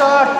sorte.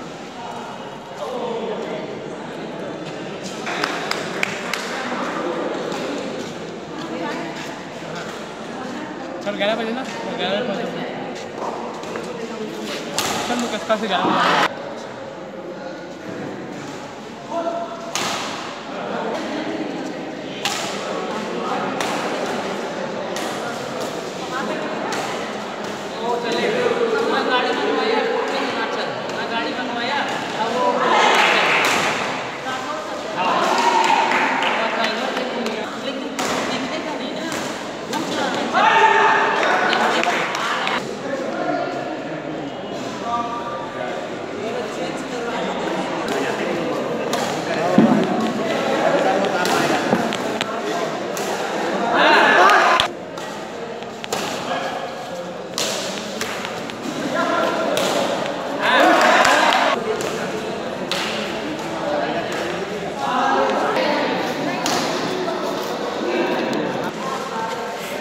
¿Por qué la por Es que es fácil,